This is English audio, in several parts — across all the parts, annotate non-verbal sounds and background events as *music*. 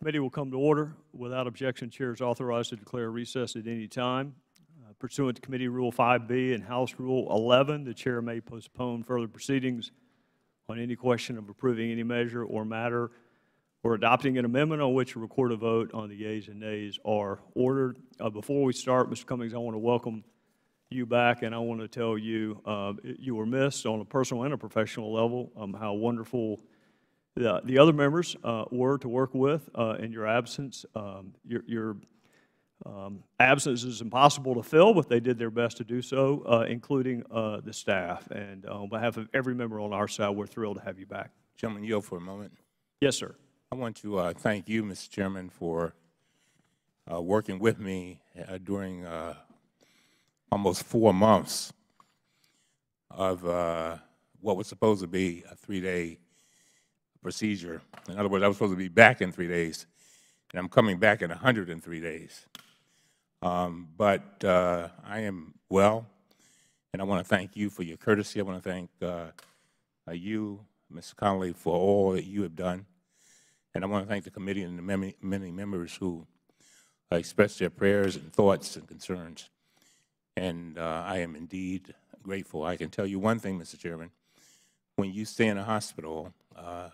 Committee will come to order. Without objection, Chair is authorized to declare recess at any time. Uh, Pursuant to Committee Rule 5B and House Rule 11, the Chair may postpone further proceedings on any question of approving any measure or matter or adopting an amendment on which a recorded vote on the yeas and nays are ordered. Uh, Before we start, Mr. Cummings, I want to welcome you back, and I want to tell you, uh, you were missed on a personal and a professional level, um, how wonderful the, the other members uh, were to work with uh, in your absence. Um, Your, your um, absence is impossible to fill, but they did their best to do so, uh, including uh, the staff. And uh, on behalf of every member on our side, we're thrilled to have you back. Gentleman, yield for a moment. Yes, sir. I want to uh, thank you, Mr. Chairman, for uh, working with me uh, during uh, almost four months of uh, what was supposed to be a three-day procedure. In other words, I was supposed to be back in three days, and I'm coming back in 103 days. Um, But uh, I am well, and I want to thank you for your courtesy. I want to thank uh, uh, you, Mr. Connolly, for all that you have done. And I want to thank the committee and the many, many members who uh, expressed their prayers and thoughts and concerns. And uh, I am indeed grateful. I can tell you one thing, Mr. Chairman. When you stay in a hospital uh,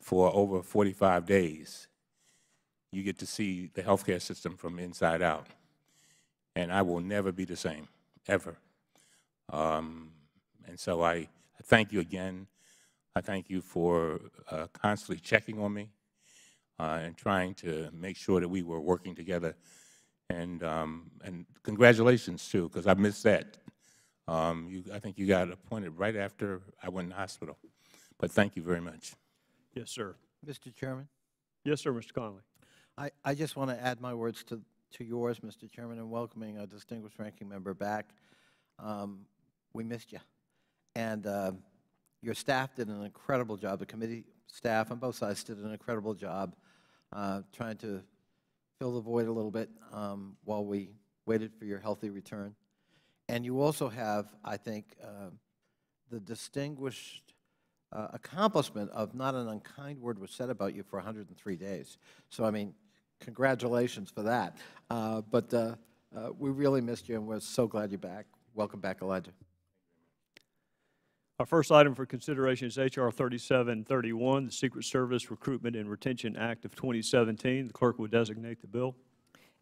for over 45 days, you get to see the healthcare system from inside out. And I will never be the same, ever. Um, and so I, thank you again. I thank you for uh, constantly checking on me uh, and trying to make sure that we were working together. And, um, and congratulations, too, because I missed that. Um, you, I think you got appointed right after I went in the hospital. But thank you very much. Yes, sir. Mr. Chairman, Yes, sir, Mr. Connolly. I, I just want to add my words to, to yours, Mr. Chairman, in welcoming a distinguished ranking member back. Um, We missed you. And uh, your staff did an incredible job. The committee staff on both sides did an incredible job uh, trying to fill the void a little bit um, while we waited for your healthy return. And you also have, I think, uh, the distinguished uh, accomplishment of not an unkind word was said about you for 103 days. So, I mean, congratulations for that. Uh, But uh, uh, we really missed you, and we're so glad you're back. Welcome back, Elijah. Our first item for consideration is H.R. 3731, the Secret Service Recruitment and Retention Act of 2017. The clerk will designate the bill.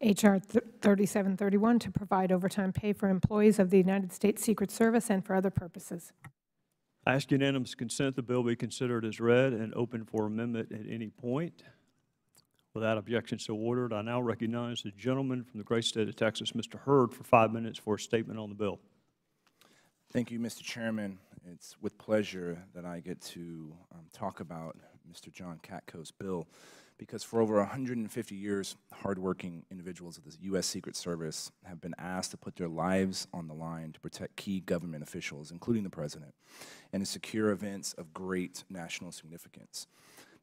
H.R. 3731 to provide overtime pay for employees of the United States Secret Service and for other purposes. Ask unanimous consent the bill be considered as read and open for amendment at any point. Without objection so ordered, I now recognize the gentleman from the great state of Texas, Mr. Hurd, for five minutes for a statement on the bill. Thank you, Mr. Chairman. It's with pleasure that I get to um, talk about Mr. John Katko's bill because for over 150 years, hardworking individuals of the U.S. Secret Service have been asked to put their lives on the line to protect key government officials, including the President, and to secure events of great national significance.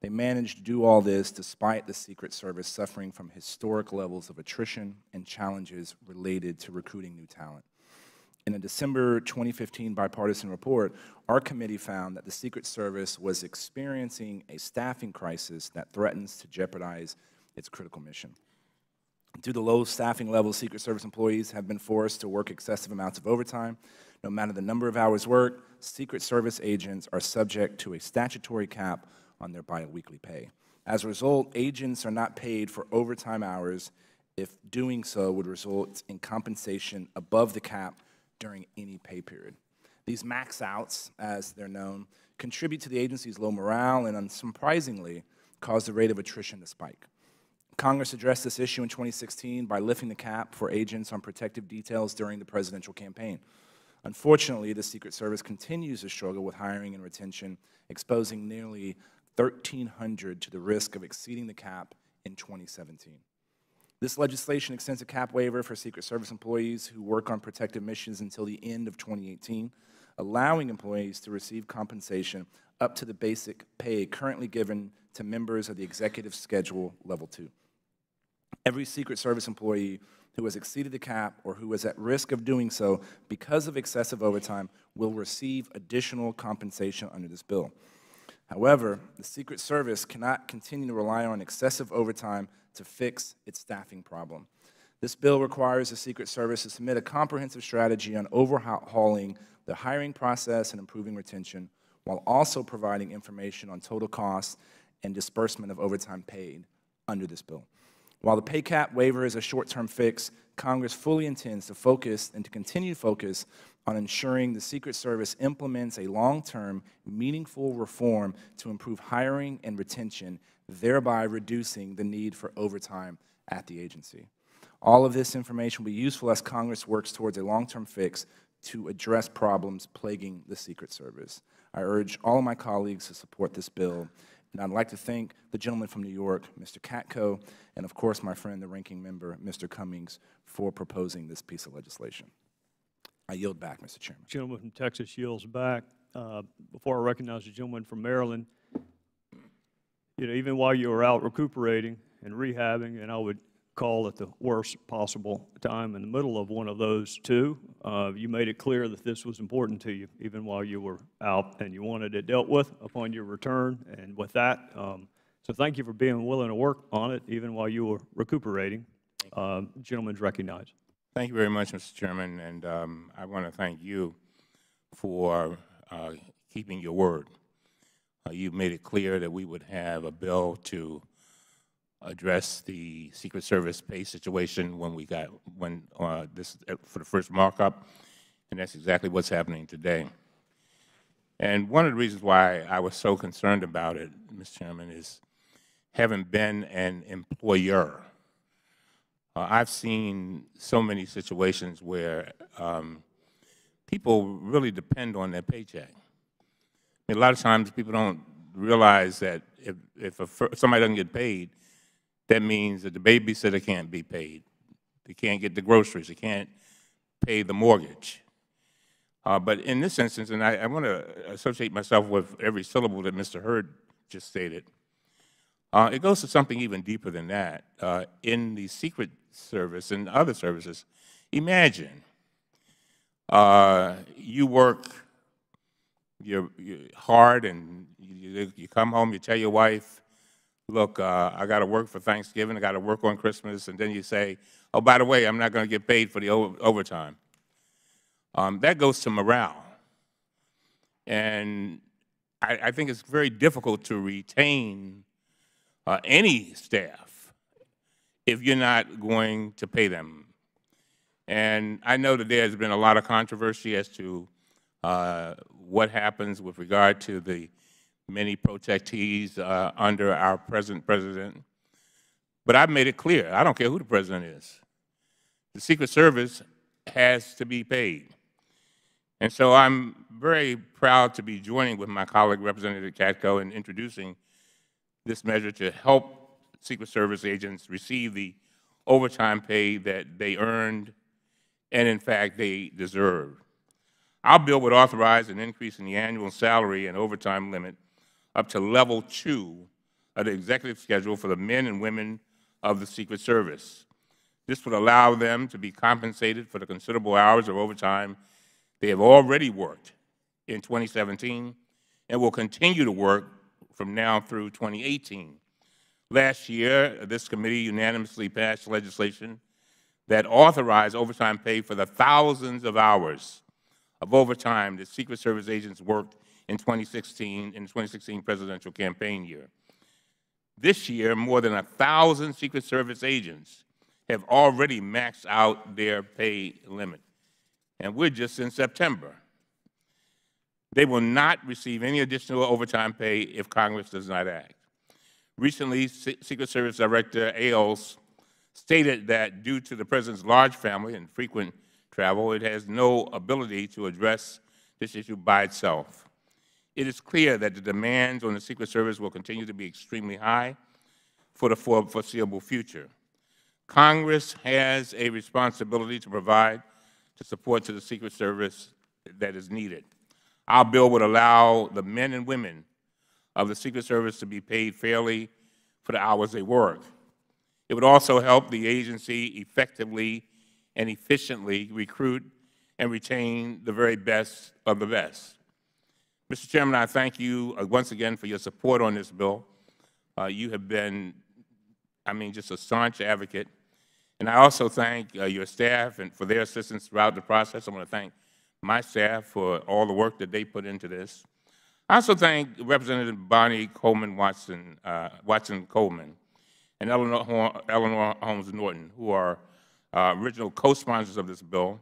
They managed to do all this despite the Secret Service suffering from historic levels of attrition and challenges related to recruiting new talent. In a December 2015 bipartisan report, our committee found that the Secret Service was experiencing a staffing crisis that threatens to jeopardize its critical mission. Due to the low staffing levels, Secret Service employees have been forced to work excessive amounts of overtime. No matter the number of hours worked, Secret Service agents are subject to a statutory cap on their biweekly pay. As a result, agents are not paid for overtime hours if doing so would result in compensation above the cap during any pay period. These max outs, as they're known, contribute to the agency's low morale and, unsurprisingly, cause the rate of attrition to spike. Congress addressed this issue in 2016 by lifting the cap for agents on protective details during the presidential campaign. Unfortunately, the Secret Service continues to struggle with hiring and retention, exposing nearly 1,300 to the risk of exceeding the cap in 2017. This legislation extends a cap waiver for Secret Service employees who work on protective missions until the end of 2018, allowing employees to receive compensation up to the basic pay currently given to members of the Executive Schedule Level 2. Every Secret Service employee who has exceeded the cap or who is at risk of doing so because of excessive overtime will receive additional compensation under this bill. However, the Secret Service cannot continue to rely on excessive overtime to fix its staffing problem. This bill requires the Secret Service to submit a comprehensive strategy on overhauling the hiring process and improving retention, while also providing information on total costs and disbursement of overtime paid under this bill. While the pay cap waiver is a short-term fix, Congress fully intends to focus and to continue to focus on ensuring the Secret Service implements a long-term, meaningful reform to improve hiring and retention, thereby reducing the need for overtime at the agency. All of this information will be useful as Congress works towards a long-term fix to address problems plaguing the Secret Service. I urge all of my colleagues to support this bill, and I'd like to thank the gentleman from New York, Mr. Katko, and of course my friend, the ranking member, Mr. Cummings, for proposing this piece of legislation. I yield back, Mr. Chairman. Gentleman from Texas yields back. Uh, Before I recognize the gentleman from Maryland, you know, even while you were out recuperating and rehabbing, and I would call at the worst possible time in the middle of one of those two, uh, you made it clear that this was important to you, even while you were out, and you wanted it dealt with upon your return. And with that, um, so thank you for being willing to work on it, even while you were recuperating. Uh, Gentleman's recognized. Thank you very much, Mr. Chairman, and um, I want to thank you for uh, keeping your word. Uh, You made it clear that we would have a bill to address the Secret Service pay situation when we got, when, uh, this, for the first markup, and that's exactly what's happening today. And one of the reasons why I was so concerned about it, Mr. Chairman, is having been an employer, uh, I've seen so many situations where um, people really depend on their paycheck. I mean, a lot of times people don't realize that if, if a, somebody doesn't get paid, that means that the babysitter can't be paid. They can't get the groceries. They can't pay the mortgage. Uh, but in this instance, and I, I want to associate myself with every syllable that Mr. Hurd just stated, uh, it goes to something even deeper than that. Uh, in the Secret Service and other services, imagine uh, you work you're, you're hard and you, you come home, you tell your wife, look, uh, I got to work for Thanksgiving, I got to work on Christmas, and then you say, oh, by the way, I'm not going to get paid for the overtime. Um, that goes to morale. And I, I think it's very difficult to retain uh, any staff if you're not going to pay them. And I know that there's been a lot of controversy as to uh, what happens with regard to the many protectees uh, under our present president. But I've made it clear, I don't care who the president is. The Secret Service has to be paid. And so I'm very proud to be joining with my colleague, Representative Katko, in introducing this measure to help Secret Service agents receive the overtime pay that they earned and, in fact, they deserve. Our bill would authorize an increase in the annual salary and overtime limit up to level two of the executive schedule for the men and women of the Secret Service. This would allow them to be compensated for the considerable hours of overtime they have already worked in 2017 and will continue to work from now through 2018. Last year, this committee unanimously passed legislation that authorized overtime pay for the thousands of hours of overtime that Secret Service agents worked in 2016, in the 2016 presidential campaign year. This year, more than 1,000 Secret Service agents have already maxed out their pay limit, and we're just in September. They will not receive any additional overtime pay if Congress does not act. Recently, Secret Service Director Alles stated that due to the President's large family and frequent travel, it has no ability to address this issue by itself. It is clear that the demands on the Secret Service will continue to be extremely high for the foreseeable future. Congress has a responsibility to provide the support to the Secret Service that is needed. Our bill would allow the men and women of the Secret Service to be paid fairly for the hours they work. It would also help the agency effectively and efficiently recruit and retain the very best of the best. Mr. Chairman, I thank you uh, once again for your support on this bill. Uh, You have been, I mean, just a staunch advocate. And I also thank uh, your staff and for their assistance throughout the process. I want to thank my staff for all the work that they put into this. I also thank Representative Bonnie Coleman Watson, uh, Watson Coleman, and Eleanor, Eleanor Holmes Norton, who are uh, original co-sponsors of this bill,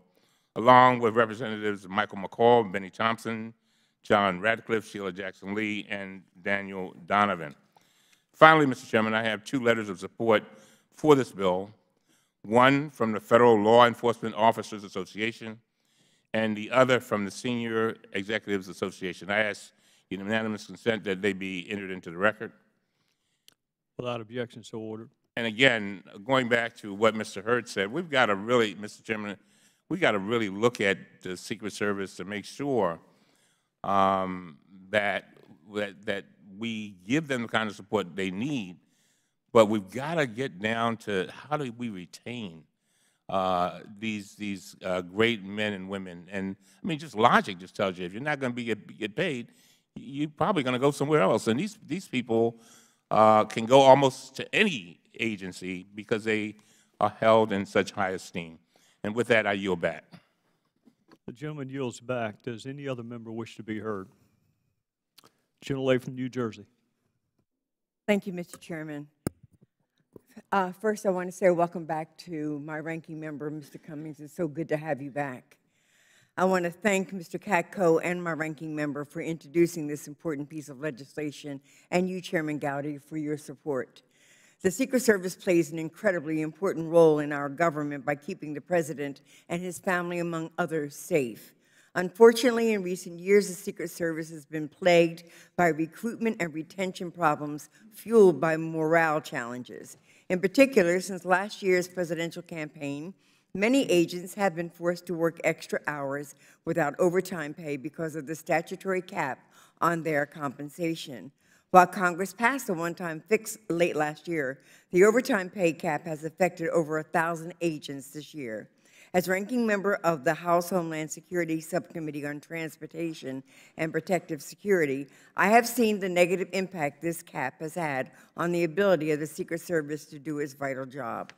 along with Representatives Michael McCaul, Bennie Thompson, John Ratcliffe, Sheila Jackson Lee, and Daniel Donovan. Finally, Mr. Chairman, I have two letters of support for this bill, one from the Federal Law Enforcement Officers Association and the other from the Senior Executives Association. I ask unanimous consent that they be entered into the record. Without objection, so ordered. And again, going back to what Mr. Hurd said, we've got to really, Mr. Chairman, we've got to really look at the Secret Service to make sure um, that, that, that we give them the kind of support they need, but we've got to get down to how do we retain uh, these, these uh, great men and women. And, I mean, just logic just tells you, if you're not going to be get, get paid, you're probably going to go somewhere else. And these, these people uh, can go almost to any agency because they are held in such high esteem. And with that, I yield back. The gentleman yields back. Does any other member wish to be heard? Gentlelady from New Jersey. Thank you, Mr. Chairman. Uh, First, I want to say welcome back to my ranking member, Mr. Cummings. It's so good to have you back. I want to thank Mr. Katko and my ranking member for introducing this important piece of legislation, and you, Chairman Gowdy, for your support. The Secret Service plays an incredibly important role in our government by keeping the president and his family, among others, safe. Unfortunately, in recent years, the Secret Service has been plagued by recruitment and retention problems fueled by morale challenges. In particular, since last year's presidential campaign, many agents have been forced to work extra hours without overtime pay because of the statutory cap on their compensation. While Congress passed a one-time fix late last year, the overtime pay cap has affected over 1,000 agents this year. As ranking member of the House Homeland Security Subcommittee on Transportation and Protective Security, I have seen the negative impact this cap has had on the ability of the Secret Service to do its vital job.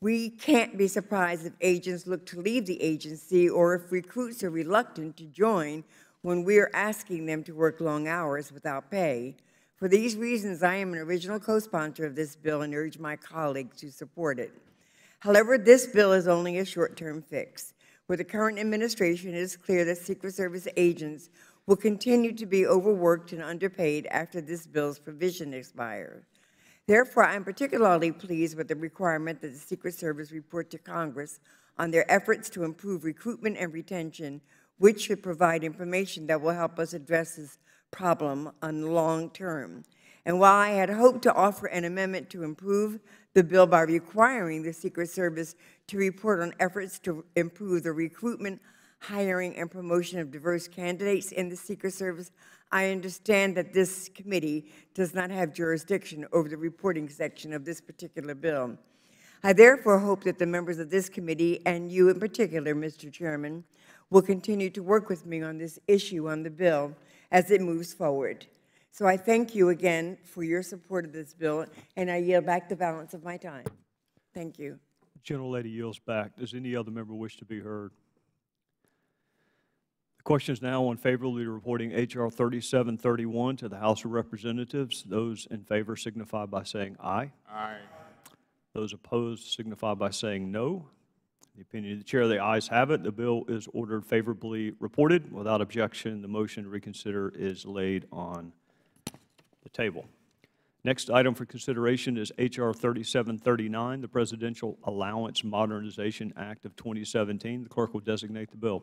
We can't be surprised if agents look to leave the agency or if recruits are reluctant to join when we're asking them to work long hours without pay. For these reasons, I am an original co-sponsor of this bill and urge my colleagues to support it. However, this bill is only a short-term fix. With the current administration, it is clear that Secret Service agents will continue to be overworked and underpaid after this bill's provision expires. Therefore, I am particularly pleased with the requirement that the Secret Service report to Congress on their efforts to improve recruitment and retention, which should provide information that will help us address this problem on the long term. And while I had hoped to offer an amendment to improve the bill by requiring the Secret Service to report on efforts to improve the recruitment, hiring, and promotion of diverse candidates in the Secret Service, I understand that this committee does not have jurisdiction over the reporting section of this particular bill. I therefore hope that the members of this committee, and you in particular, Mr. Chairman, will continue to work with me on this issue on the bill as it moves forward. So I thank you again for your support of this bill, and I yield back the balance of my time. Thank you. General Lady yields back. Does any other member wish to be heard? The question is now on favorably reporting H.R. 3731 to the House of Representatives. Those in favor signify by saying aye. Aye. Those opposed signify by saying no. The opinion of the chair, the ayes have it. The bill is ordered favorably reported. Without objection, the motion to reconsider is laid on the table. Next item for consideration is H.R. 3739, the Presidential Allowance Modernization Act of 2017. The clerk will designate the bill.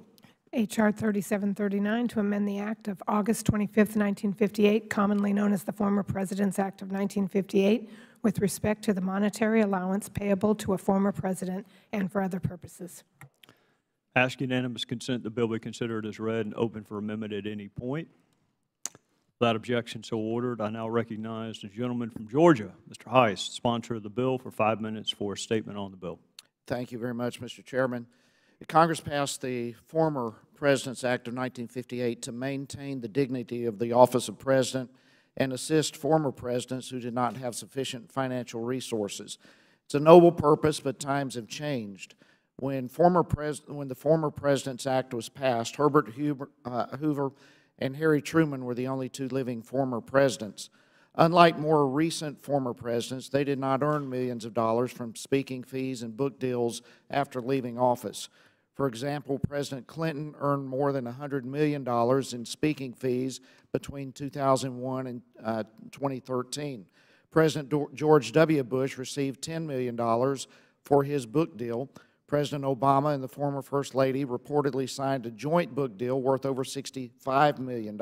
H.R. 3739 to amend the Act of August 25, 1958, commonly known as the former President's Act of 1958, with respect to the monetary allowance payable to a former president and for other purposes. Ask unanimous consent the bill be considered as read and open for amendment at any point. Without objection, so ordered. I now recognize the gentleman from Georgia, Mr. Hice, sponsor of the bill, for five minutes for a statement on the bill. Thank you very much, Mr. Chairman. Congress passed the former President's Act of 1958 to maintain the dignity of the office of President and assist former presidents who did not have sufficient financial resources. It's a noble purpose, but times have changed. When, former pres when the former President's Act was passed, Herbert Hoover, uh, Hoover and Harry Truman were the only two living former presidents. Unlike more recent former presidents, they did not earn millions of dollars from speaking fees and book deals after leaving office. For example, President Clinton earned more than $100 million in speaking fees between 2001 and uh, 2013. President George W. Bush received $10 million for his book deal. President Obama and the former First Lady reportedly signed a joint book deal worth over $65 million.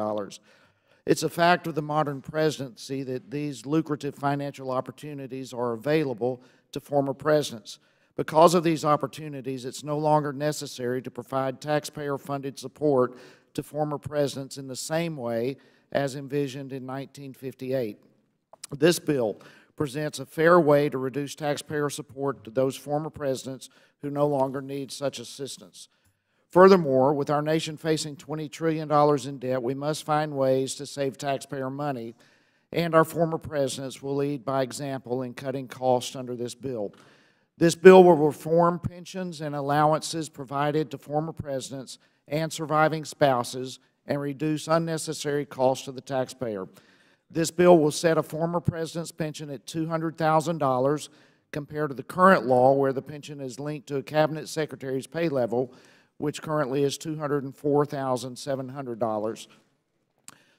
It's a fact of the modern presidency that these lucrative financial opportunities are available to former presidents. Because of these opportunities, it's no longer necessary to provide taxpayer-funded support to former presidents in the same way as envisioned in 1958. This bill presents a fair way to reduce taxpayer support to those former presidents who no longer need such assistance. Furthermore, with our nation facing $20 trillion in debt, we must find ways to save taxpayer money, and our former presidents will lead by example in cutting costs under this bill. This bill will reform pensions and allowances provided to former presidents and surviving spouses and reduce unnecessary costs to the taxpayer. This bill will set a former president's pension at $200,000 compared to the current law where the pension is linked to a cabinet secretary's pay level, which currently is $204,700.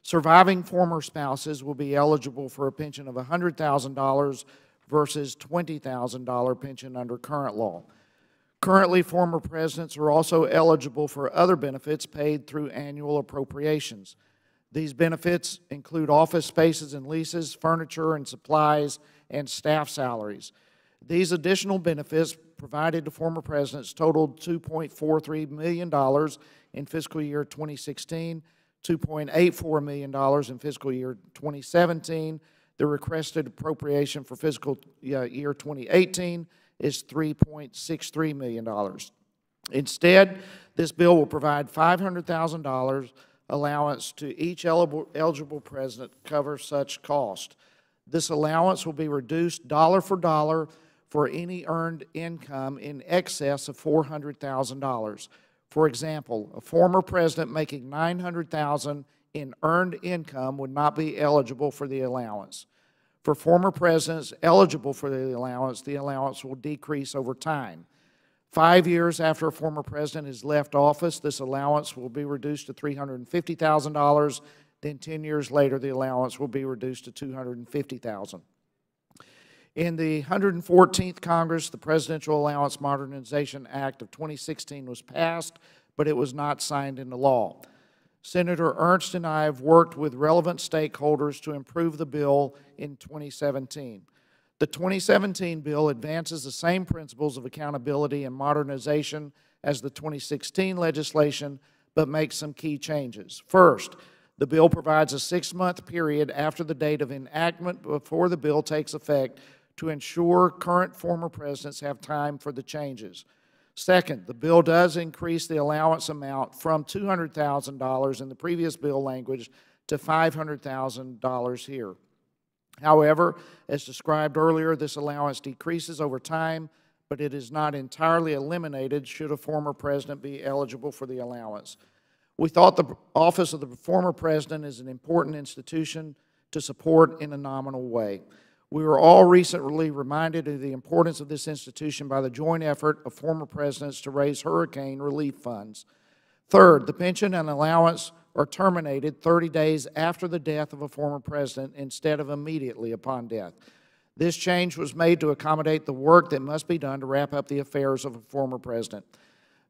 Surviving former spouses will be eligible for a pension of $100,000 versus $20,000 pension under current law. Currently, former presidents are also eligible for other benefits paid through annual appropriations. These benefits include office spaces and leases, furniture and supplies, and staff salaries. These additional benefits provided to former presidents totaled $2.43 million in fiscal year 2016, $2.84 million in fiscal year 2017, the requested appropriation for fiscal uh, year 2018 is $3.63 million. Instead, this bill will provide $500,000 allowance to each eligible president to cover such cost. This allowance will be reduced dollar for dollar for any earned income in excess of $400,000. For example, a former president making $900,000 in earned income would not be eligible for the allowance. For former presidents eligible for the allowance, the allowance will decrease over time. Five years after a former president has left office, this allowance will be reduced to $350,000. Then 10 years later, the allowance will be reduced to $250,000. In the 114th Congress, the Presidential Allowance Modernization Act of 2016 was passed, but it was not signed into law. Senator Ernst and I have worked with relevant stakeholders to improve the bill in 2017. The 2017 bill advances the same principles of accountability and modernization as the 2016 legislation, but makes some key changes. First, the bill provides a six-month period after the date of enactment before the bill takes effect to ensure current former presidents have time for the changes. Second, the bill does increase the allowance amount from $200,000 in the previous bill language to $500,000 here. However, as described earlier, this allowance decreases over time, but it is not entirely eliminated should a former president be eligible for the allowance. We thought the office of the former president is an important institution to support in a nominal way. We were all recently reminded of the importance of this institution by the joint effort of former presidents to raise hurricane relief funds. Third, the pension and allowance are terminated 30 days after the death of a former president instead of immediately upon death. This change was made to accommodate the work that must be done to wrap up the affairs of a former president.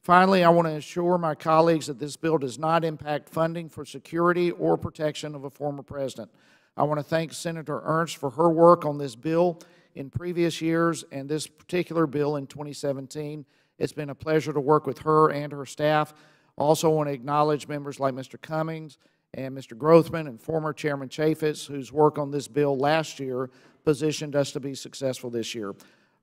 Finally, I want to assure my colleagues that this bill does not impact funding for security or protection of a former president. I want to thank Senator Ernst for her work on this bill in previous years and this particular bill in 2017. It's been a pleasure to work with her and her staff. Also want to acknowledge members like Mr. Cummings and Mr. Grothman and former Chairman Chaffetz, whose work on this bill last year positioned us to be successful this year.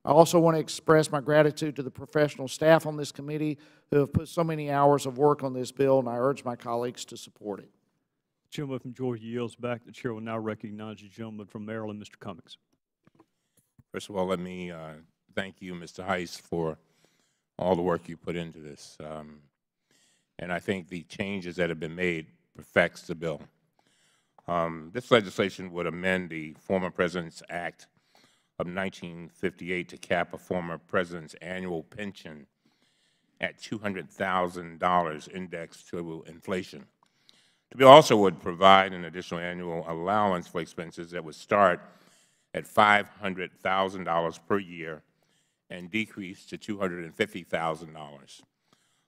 I also want to express my gratitude to the professional staff on this committee who have put so many hours of work on this bill, and I urge my colleagues to support it. Gentleman from Georgia yields back. The chair will now recognize the gentleman from Maryland, Mr. Cummings. First of all, let me uh, thank you, Mr. Hice, for all the work you put into this. Um, and I think the changes that have been made perfects the bill. Um, this legislation would amend the former President's Act of 1958 to cap a former President's annual pension at $200,000 indexed to inflation. The bill also would provide an additional annual allowance for expenses that would start at $500,000 per year and decrease to $250,000.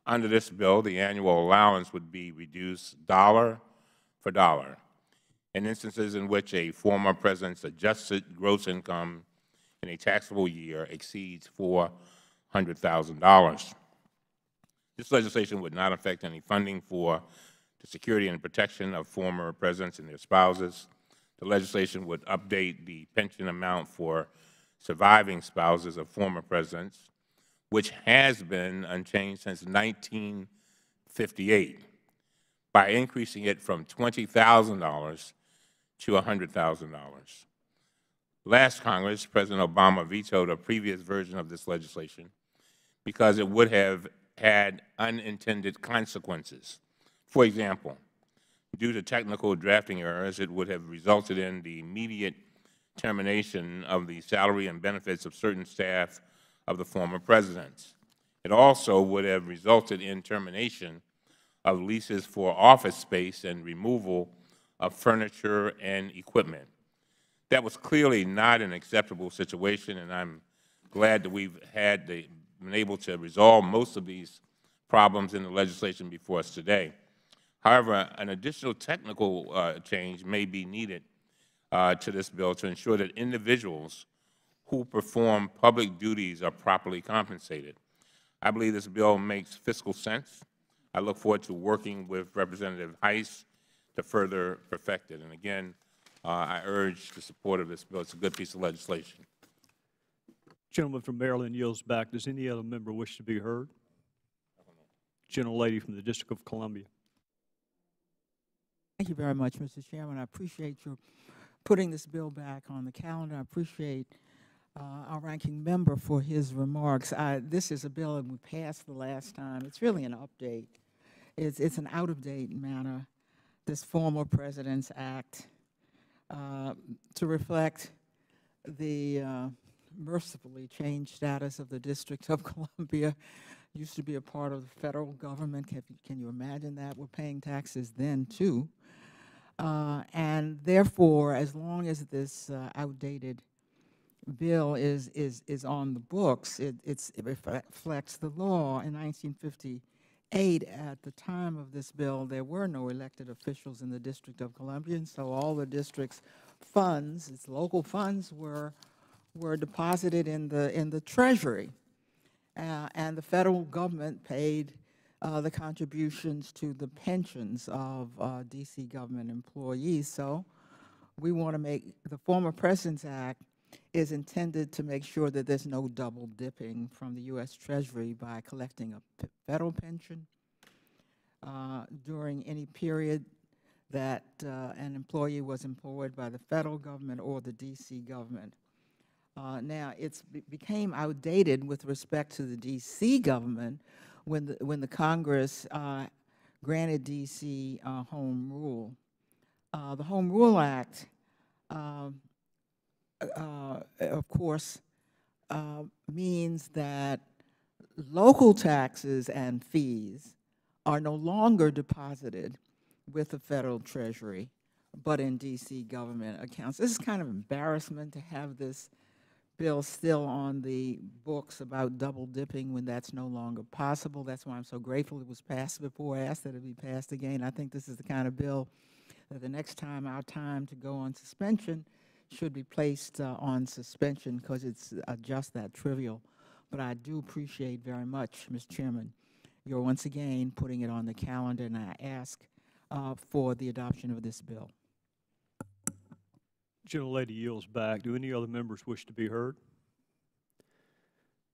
Under this bill, the annual allowance would be reduced dollar for dollar in instances in which a former President's adjusted gross income in a taxable year exceeds $400,000. This legislation would not affect any funding for the security and protection of former presidents and their spouses. The legislation would update the pension amount for surviving spouses of former presidents, which has been unchanged since 1958, by increasing it from $20,000 to $100,000. Last Congress, President Obama vetoed a previous version of this legislation because it would have had unintended consequences. For example, due to technical drafting errors, it would have resulted in the immediate termination of the salary and benefits of certain staff of the former presidents. It also would have resulted in termination of leases for office space and removal of furniture and equipment. That was clearly not an acceptable situation, and I'm glad that we've had the, been able to resolve most of these problems in the legislation before us today. However, an additional technical uh, change may be needed uh, to this bill to ensure that individuals who perform public duties are properly compensated. I believe this bill makes fiscal sense. I look forward to working with Representative Hice to further perfect it. And again, uh, I urge the support of this bill. It's a good piece of legislation. Gentleman from Maryland yields back. Does any other member wish to be heard? Gentlelady from the District of Columbia. Thank you very much, Mr. Chairman. I appreciate your putting this bill back on the calendar. I appreciate uh, our ranking member for his remarks. I, this is a bill that we passed the last time. It's really an update. It's, it's an out-of-date matter, this former President's Act, uh, to reflect the uh, mercifully changed status of the District of *laughs* Columbia. Used to be a part of the federal government. Can, can you imagine that? We're paying taxes then, too. Uh, and therefore, as long as this uh, outdated bill is, is, is on the books, it, it reflects the law. In 1958, at the time of this bill, there were no elected officials in the District of Columbia, and so all the district's funds, its local funds, were, were deposited in the, in the Treasury. Uh, and the federal government paid uh, the contributions to the pensions of uh, D.C. government employees. So we want to make, the former President's Act is intended to make sure that there's no double dipping from the U.S. Treasury by collecting a federal pension uh, during any period that uh, an employee was employed by the federal government or the D.C. government. Uh, now, it became outdated with respect to the D.C. government when the, when the Congress uh, granted D.C. Uh, home rule. Uh, the Home Rule Act, um, uh, of course, uh, means that local taxes and fees are no longer deposited with the Federal Treasury, but in D.C. government accounts. This is kind of embarrassment to have this bill still on the books about double dipping when that's no longer possible. That's why I'm so grateful it was passed before I asked that it be passed again. I think this is the kind of bill that the next time our time to go on suspension should be placed uh, on suspension because it's uh, just that trivial. But I do appreciate very much, Mr. Chairman, your once again putting it on the calendar, and I ask uh, for the adoption of this bill. Gentlelady yields back. Do any other members wish to be heard?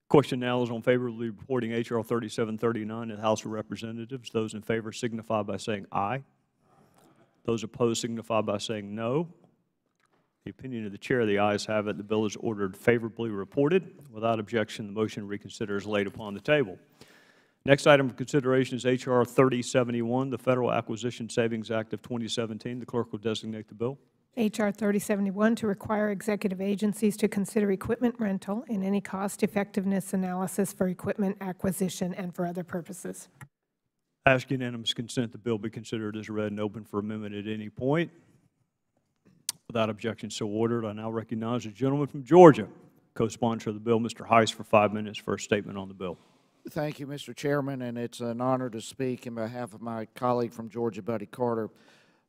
Question now is on favorably reporting H.R. 3739 in the House of Representatives. Those in favor signify by saying aye. Those opposed signify by saying no. The opinion of the chair, the ayes have it. The bill is ordered favorably reported. Without objection, the motion reconsider is laid upon the table. Next item for consideration is H.R. 3071, the Federal Acquisition Savings Act of 2017. The clerk will designate the bill. H.R. 3071 to require executive agencies to consider equipment rental in any cost-effectiveness analysis for equipment acquisition and for other purposes. Ask unanimous consent the bill be considered as read and open for amendment at any point. Without objection, so ordered. I now recognize the gentleman from Georgia, co-sponsor of the bill, Mr. Hice, for five minutes for a statement on the bill. Thank you, Mr. Chairman, and it's an honor to speak in behalf of my colleague from Georgia, Buddy Carter,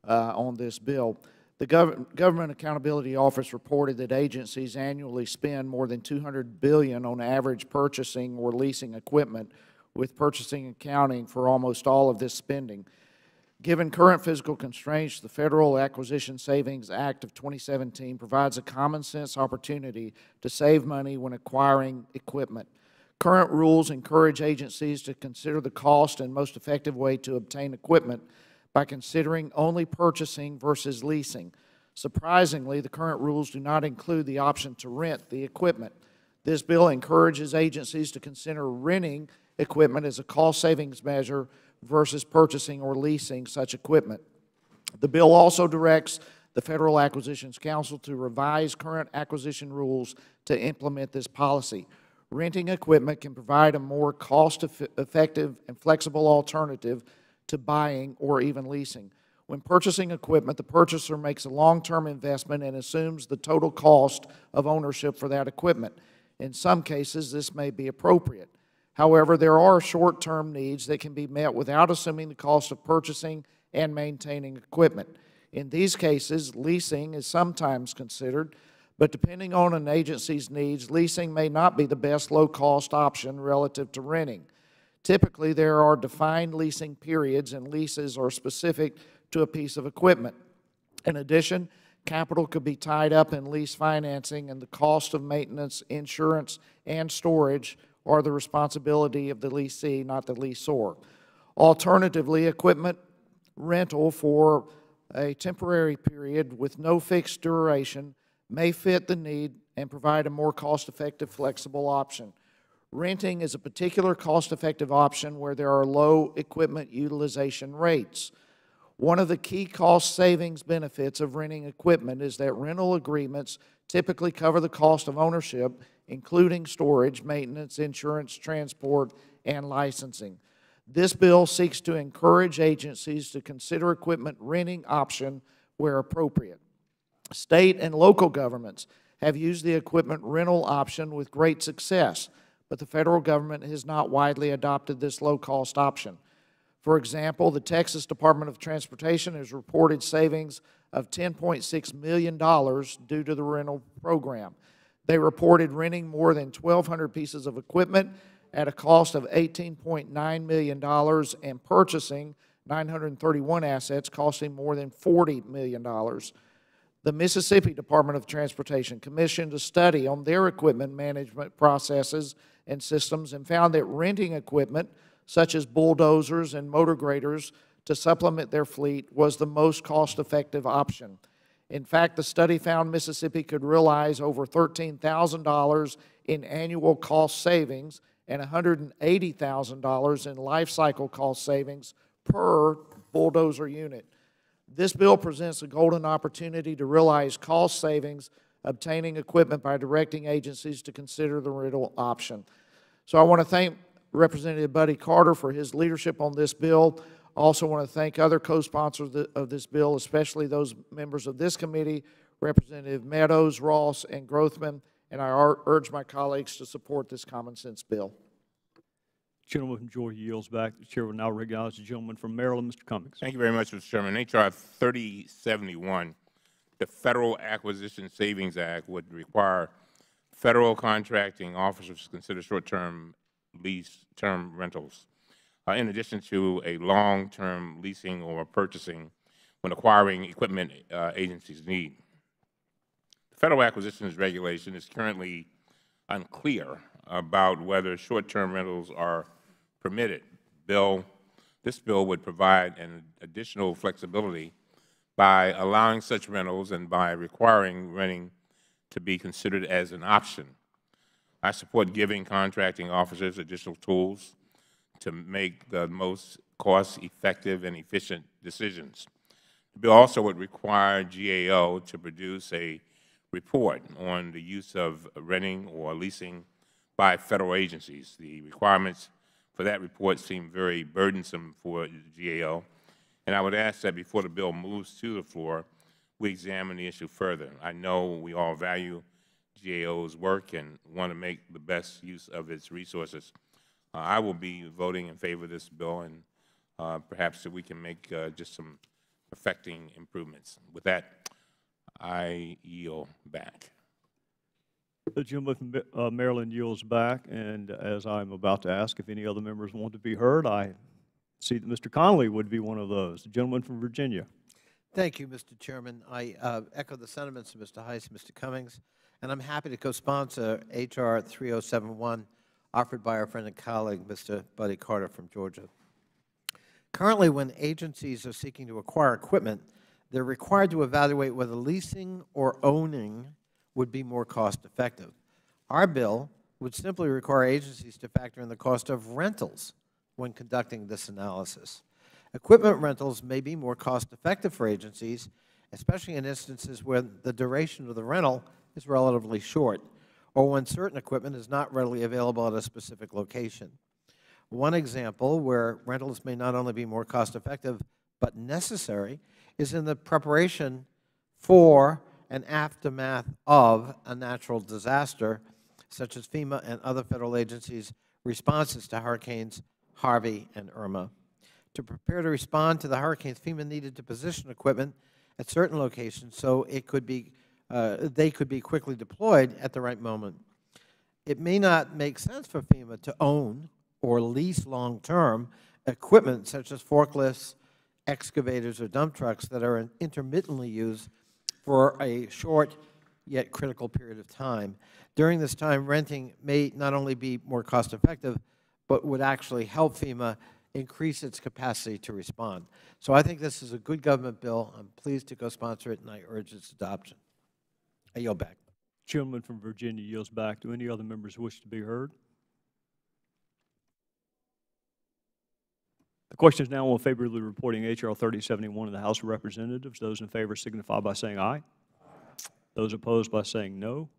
uh, on this bill. The Gov- Government Accountability Office reported that agencies annually spend more than 200 billion on average purchasing or leasing equipment, with purchasing accounting for almost all of this spending. Given current physical constraints, the Federal Acquisition Savings Act of 2017 provides a common-sense opportunity to save money when acquiring equipment. Current rules encourage agencies to consider the cost and most effective way to obtain equipment by considering only purchasing versus leasing. Surprisingly, the current rules do not include the option to rent the equipment. This bill encourages agencies to consider renting equipment as a cost savings measure versus purchasing or leasing such equipment. The bill also directs the Federal Acquisitions Council to revise current acquisition rules to implement this policy. Renting equipment can provide a more cost-effective and flexible alternative to buying or even leasing. When purchasing equipment, the purchaser makes a long-term investment and assumes the total cost of ownership for that equipment. In some cases, this may be appropriate. However, there are short-term needs that can be met without assuming the cost of purchasing and maintaining equipment. In these cases, leasing is sometimes considered, but depending on an agency's needs, leasing may not be the best low-cost option relative to renting. Typically, there are defined leasing periods, and leases are specific to a piece of equipment. In addition, capital could be tied up in lease financing, and the cost of maintenance, insurance, and storage are the responsibility of the leasee, not the leaseor. Alternatively, equipment rental for a temporary period with no fixed duration may fit the need and provide a more cost-effective, flexible option. Renting is a particular cost-effective option where there are low equipment utilization rates. One of the key cost savings benefits of renting equipment is that rental agreements typically cover the cost of ownership, including storage, maintenance, insurance, transport, and licensing. This bill seeks to encourage agencies to consider equipment renting option where appropriate. State and local governments have used the equipment rental option with great success, but the Federal Government has not widely adopted this low-cost option. For example, the Texas Department of Transportation has reported savings of $10.6 million due to the rental program. They reported renting more than 1,200 pieces of equipment at a cost of $18.9 million and purchasing 931 assets costing more than $40 million. The Mississippi Department of Transportation commissioned a study on their equipment management processes and systems and found that renting equipment, such as bulldozers and motor graders, to supplement their fleet was the most cost-effective option. In fact, the study found Mississippi could realize over $13,000 in annual cost savings and $180,000 in life cycle cost savings per bulldozer unit. This bill presents a golden opportunity to realize cost savings obtaining equipment by directing agencies to consider the rental option. So I want to thank Representative Buddy Carter for his leadership on this bill. I also want to thank other co-sponsors of this bill, especially those members of this committee, Representative Meadows, Ross, and Grothman, and I urge my colleagues to support this common sense bill. Gentleman from Georgia yields back. The chair will now recognize the gentleman from Maryland, Mr. Cummings. Thank you very much, Mr. Chairman. H.R. 3071, the Federal Acquisition Savings Act would require Federal contracting officers to consider short-term lease term rentals, uh, in addition to a long-term leasing or purchasing when acquiring equipment uh, agencies need. The Federal Acquisitions Regulation is currently unclear about whether short-term rentals are permitted. Bill, this bill would provide an additional flexibility by allowing such rentals and by requiring renting to be considered as an option. I support giving contracting officers additional tools to make the most cost-effective and efficient decisions. The bill also would require GAO to produce a report on the use of renting or leasing by Federal agencies. The requirements for that report seem very burdensome for GAO, and I would ask that before the bill moves to the floor, we examine the issue further. I know we all value GAO's work and want to make the best use of its resources. Uh, I will be voting in favor of this bill, and uh, perhaps that we can make uh, just some perfecting improvements. With that, I yield back. The gentleman from uh, Maryland yields back, and as I'm about to ask if any other members want to be heard, I see that Mr. Connolly would be one of those. The gentleman from Virginia. Thank you, Mr. Chairman. I uh, echo the sentiments of Mr. Hice and Mr. Cummings, and I'm happy to co-sponsor H.R. 3071, offered by our friend and colleague, Mr. Buddy Carter from Georgia. Currently, when agencies are seeking to acquire equipment, they're required to evaluate whether leasing or owning would be more cost-effective. Our bill would simply require agencies to factor in the cost of rentals when conducting this analysis. Equipment rentals may be more cost-effective for agencies, especially in instances where the duration of the rental is relatively short, or when certain equipment is not readily available at a specific location. One example where rentals may not only be more cost-effective but necessary is in the preparation for and aftermath of a natural disaster, such as FEMA and other Federal agencies' responses to Hurricanes Harvey and Irma. To prepare to respond to the hurricanes, FEMA needed to position equipment at certain locations so it could be, uh, they could be quickly deployed at the right moment. It may not make sense for FEMA to own or lease long-term equipment such as forklifts, excavators, or dump trucks that are intermittently used for a short yet critical period of time. During this time, renting may not only be more cost-effective, but would actually help FEMA increase its capacity to respond. So I think this is a good government bill. I'm pleased to co-sponsor it, and I urge its adoption. I yield back. Gentleman from Virginia yields back. Do any other members wish to be heard? The question is now on favorably reporting H.R. 3071 in the House of Representatives. Those in favor signify by saying aye. Those opposed by saying no.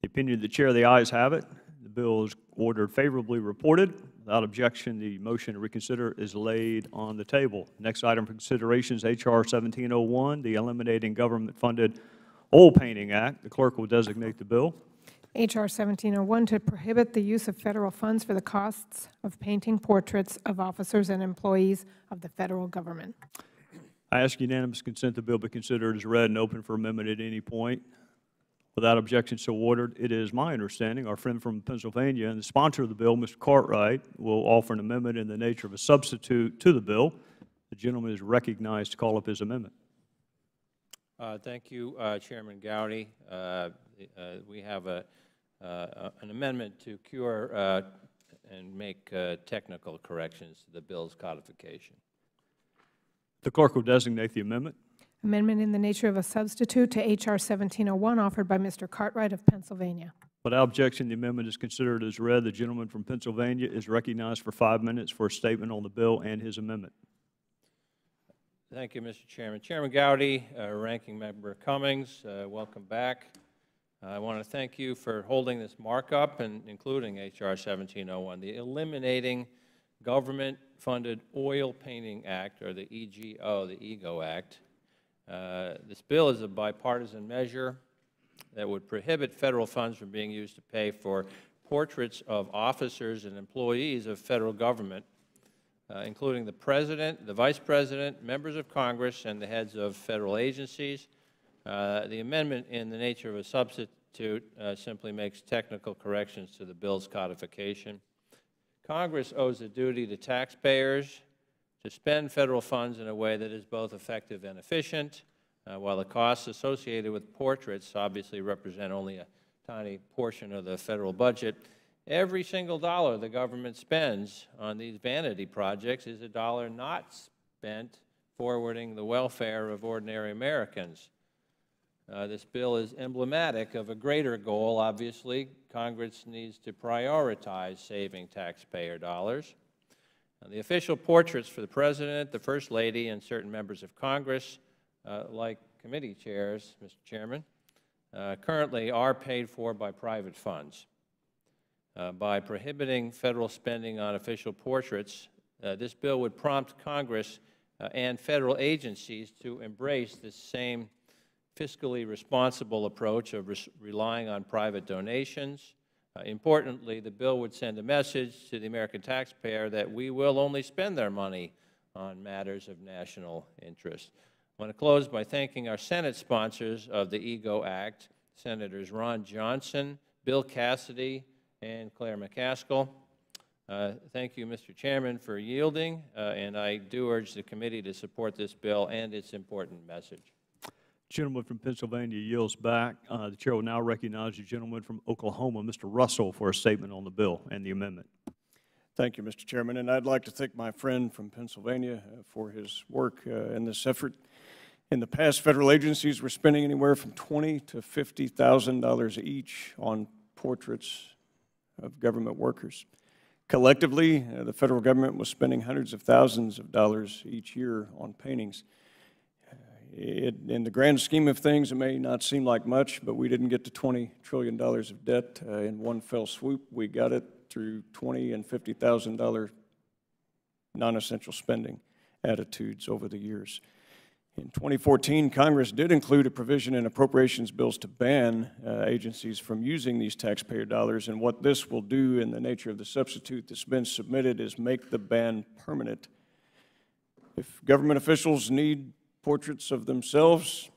The opinion of the chair, the ayes have it. The bill is ordered favorably reported. Without objection, the motion to reconsider is laid on the table. Next item for consideration is H.R. 1701, the Eliminating Government-Funded Oil Painting Act. The clerk will designate the bill. H.R. 1701 to prohibit the use of Federal funds for the costs of painting portraits of officers and employees of the Federal Government. I ask unanimous consent the bill be considered as read and open for amendment at any point. Without objection so ordered, it is my understanding our friend from Pennsylvania and the sponsor of the bill, Mr. Cartwright, will offer an amendment in the nature of a substitute to the bill. The gentleman is recognized to call up his amendment. Uh, Thank you, uh, Chairman Gowdy. Uh, uh, We have a, uh, an amendment to cure uh, and make uh, technical corrections to the bill's codification. The clerk will designate the amendment. Amendment in the nature of a substitute to H.R. 1701 offered by Mr. Cartwright of Pennsylvania. Without objection, the amendment is considered as read. The gentleman from Pennsylvania is recognized for five minutes for a statement on the bill and his amendment. Thank you, Mr. Chairman. Chairman Gowdy, uh, Ranking Member Cummings, uh, welcome back. I want to thank you for holding this markup and including H.R. 1701, the Eliminating Government-Funded Oil Painting Act, or the EGO, the EGO Act. Uh, This bill is a bipartisan measure that would prohibit federal funds from being used to pay for portraits of officers and employees of federal government, uh, including the President, the Vice President, members of Congress, and the heads of federal agencies. Uh, The amendment in the nature of a substitute uh, simply makes technical corrections to the bill's codification. Congress owes a duty to taxpayers to spend federal funds in a way that is both effective and efficient, uh, while the costs associated with portraits obviously represent only a tiny portion of the federal budget. Every single dollar the government spends on these vanity projects is a dollar not spent forwarding the welfare of ordinary Americans. Uh, This bill is emblematic of a greater goal, obviously. Congress needs to prioritize saving taxpayer dollars. And the official portraits for the President, the First Lady, and certain members of Congress, uh, like committee chairs, Mr. Chairman, uh, currently are paid for by private funds. Uh, By prohibiting federal spending on official portraits, uh, this bill would prompt Congress uh, and federal agencies to embrace this same fiscally responsible approach of relying on private donations. Uh, Importantly, the bill would send a message to the American taxpayer that we will only spend their money on matters of national interest. I want to close by thanking our Senate sponsors of the EGO Act, Senators Ron Johnson, Bill Cassidy, and Claire McCaskill. Uh, Thank you, Mr. Chairman, for yielding, uh, and I do urge the committee to support this bill and its important message. Gentleman from Pennsylvania yields back. Uh, The chair will now recognize the gentleman from Oklahoma, Mr. Russell, for a statement on the bill and the amendment. Thank you, Mr. Chairman, and I'd like to thank my friend from Pennsylvania uh, for his work uh, in this effort. In the past, federal agencies were spending anywhere from twenty to fifty thousand dollars each on portraits of government workers. Collectively, uh, the federal government was spending hundreds of thousands of dollars each year on paintings. It, in the grand scheme of things, it may not seem like much, but we didn't get to twenty trillion dollars of debt uh, in one fell swoop. We got it through 20 and fifty thousand dollar non-essential spending attitudes over the years. In 2014, Congress did include a provision in appropriations bills to ban uh, agencies from using these taxpayer dollars, and what this will do in the nature of the substitute that's been submitted is make the ban permanent. If government officials need portraits of themselves,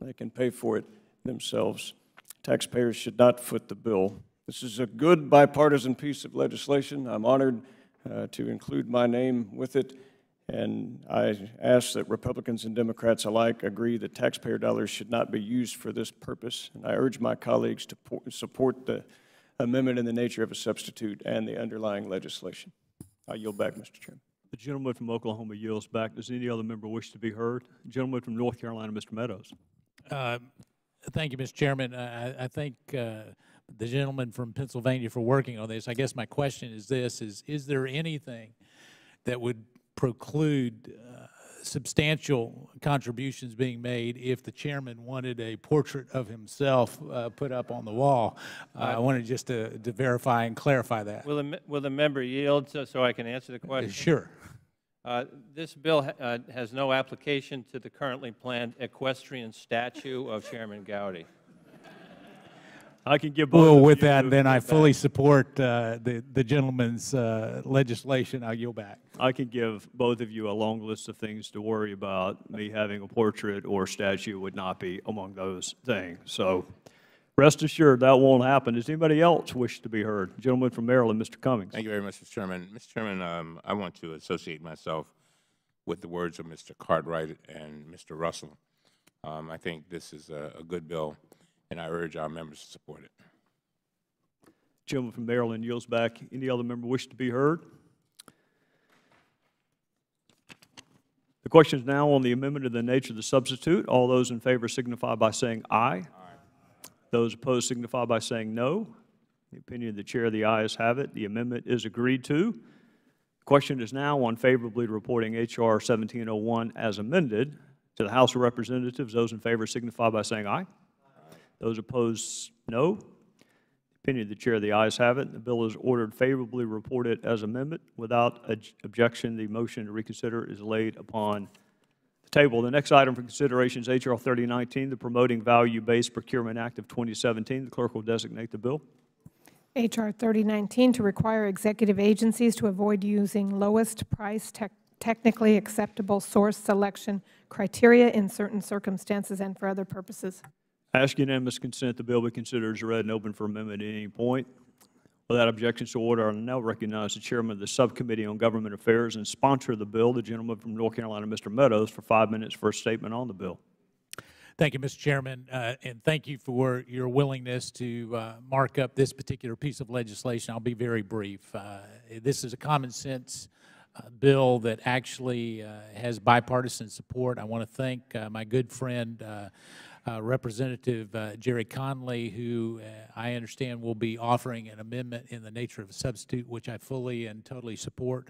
they can pay for it themselves. Taxpayers should not foot the bill. This is a good bipartisan piece of legislation. I'm honored uh, to include my name with it, and I ask that Republicans and Democrats alike agree that taxpayer dollars should not be used for this purpose. And I urge my colleagues to support the amendment in the nature of a substitute and the underlying legislation. I yield back, Mr. Chairman. The gentleman from Oklahoma yields back. Does any other member wish to be heard? The Gentleman from North Carolina, Mr. Meadows. Uh, Thank you, Mr. Chairman. I I- thank uh, the gentleman from Pennsylvania for working on this. I guess my question is this, is, is there anything that would preclude uh, substantial contributions being made if the chairman wanted a portrait of himself uh, put up on the wall? Uh, I wanted just to to verify and clarify that. Will the, will the member yield so, so I can answer the question? Sure. Uh, This bill ha- uh, has no application to the currently planned equestrian statue of Chairman Gowdy. I can give both Well, with that, then I fully support uh, the the gentleman's uh, legislation. I'll yield back. I can give both of you a long list of things to worry about. Me having a portrait or statue would not be among those things. So rest assured, that won't happen. Does anybody else wish to be heard? Gentleman from Maryland, Mr. Cummings. Thank you very much, Mr. Chairman. Mr. Chairman, um, I want to associate myself with the words of Mr. Cartwright and Mr. Russell. Um, I think this is a, a good bill, and I urge our members to support it. Gentleman from Maryland yields back. Any other member wish to be heard? The question is now on the amendment of the nature of the substitute. All those in favor signify by saying aye. Those opposed signify by saying no. The opinion of the chair, the ayes have it. The amendment is agreed to. The question is now on favorably reporting H.R. 1701 as amended to the House of Representatives. Those in favor signify by saying aye. Those opposed, no. Opinion of the chair, the ayes have it. The bill is ordered favorably reported as amendment. Without objection, the motion to reconsider is laid upon the table. The next item for consideration is H.R. 3019, the Promoting Value-Based Procurement Act of 2017. The clerk will designate the bill. H.R. 3019 to require executive agencies to avoid using lowest price tech- technically acceptable source selection criteria in certain circumstances and for other purposes. Ask unanimous consent the bill be considered as read and open for amendment at any point. Without objections to order, I now recognize the chairman of the Subcommittee on Government Affairs and sponsor of the bill, the gentleman from North Carolina, Mr. Meadows, for five minutes for a statement on the bill. Thank you, Mr. Chairman, uh, and thank you for your willingness to uh, mark up this particular piece of legislation. I'll be very brief. Uh, This is a common sense uh, bill that actually uh, has bipartisan support. I want to thank uh, my good friend, uh, Representative uh, Gerry Connolly, who uh, I understand will be offering an amendment in the nature of a substitute, which I fully and totally support.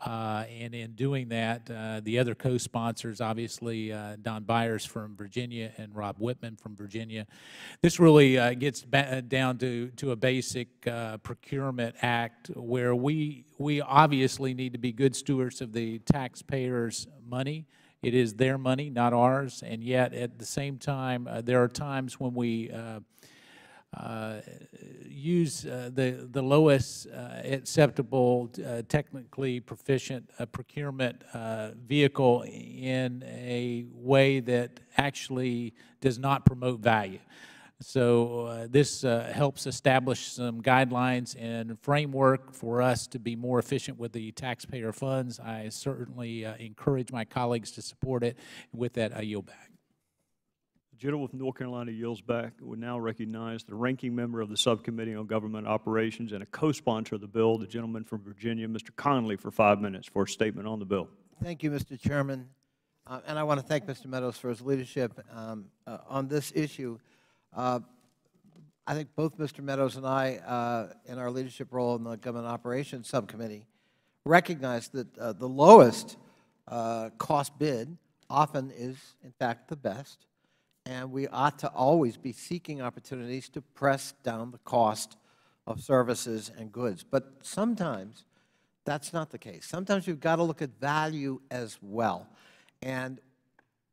Uh, And in doing that, uh, the other co-sponsors, obviously, Don Beyers from Virginia and Rob Whitman from Virginia. This really gets down to, to a basic procurement act where we, we obviously need to be good stewards of the taxpayers' money. It is their money, not ours, and yet, at the same time, uh, there are times when we uh, uh, use uh, the, the lowest uh, acceptable, uh, technically proficient uh, procurement vehicle in a way that actually does not promote value. So uh, this uh, helps establish some guidelines and framework for us to be more efficient with the taxpayer funds. I certainly uh, encourage my colleagues to support it. With that, I yield back. The gentleman from North Carolina yields back. We now recognize the ranking member of the Subcommittee on Government Operations and a co-sponsor of the bill, the gentleman from Virginia, Mr. Connolly, for five minutes for a statement on the bill. Thank you, Mr. Chairman. Uh, And I want to thank Mr. Meadows for his leadership um, uh, on this issue. Uh, I think both Mr. Meadows and I, uh, in our leadership role in the Government Operations Subcommittee, recognize that uh, the lowest uh, cost bid often is, in fact, the best, and we ought to always be seeking opportunities to press down the cost of services and goods. But sometimes, that's not the case. Sometimes you've got to look at value as well. And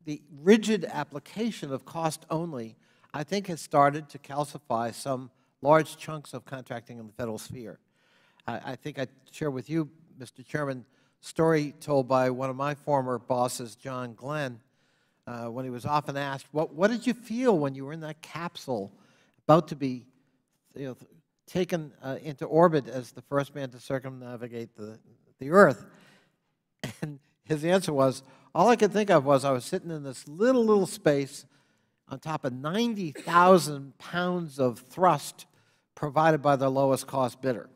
the rigid application of cost only, I think, has started to calcify some large chunks of contracting in the federal sphere. I, I think I share with you, Mr. Chairman, story told by one of my former bosses, John Glenn, uh, when he was often asked, what, what did you feel when you were in that capsule about to be you know, taken uh, into orbit as the first man to circumnavigate the, the Earth? And his answer was, all I could think of was I was sitting in this little, little space on top of 90,000 pounds of thrust provided by the lowest cost bidder.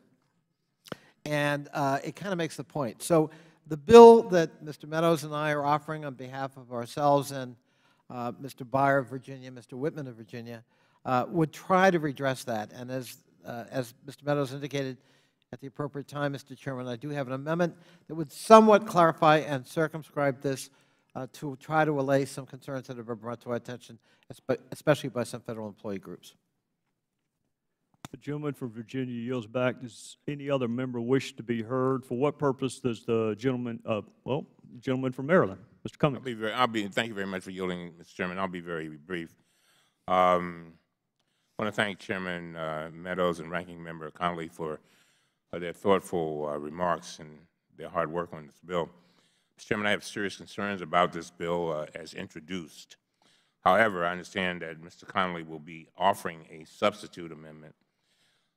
And uh, it kind of makes the point. So the bill that Mr. Meadows and I are offering on behalf of ourselves and uh, Mr. Beyer of Virginia, Mr. Whitman of Virginia, uh, would try to redress that. And as, uh, as Mr. Meadows indicated, at the appropriate time, Mr. Chairman, I do have an amendment that would somewhat clarify and circumscribe this uh, to try to allay some concerns that have been brought to our attention, especially by some federal employee groups. The gentleman from Virginia yields back. Does any other member wish to be heard? For what purpose does the gentleman, uh, well, gentleman from Maryland, Mr. Cummings? I'll Cummings? be very, I'll be, thank you very much for yielding, Mr. Chairman. I'll be very brief. Um, I want to thank Chairman uh, Meadows and Ranking Member Connolly for uh, their thoughtful uh, remarks and their hard work on this bill. Mr. Chairman, I have serious concerns about this bill uh, as introduced. However, I understand that Mr. Connolly will be offering a substitute amendment,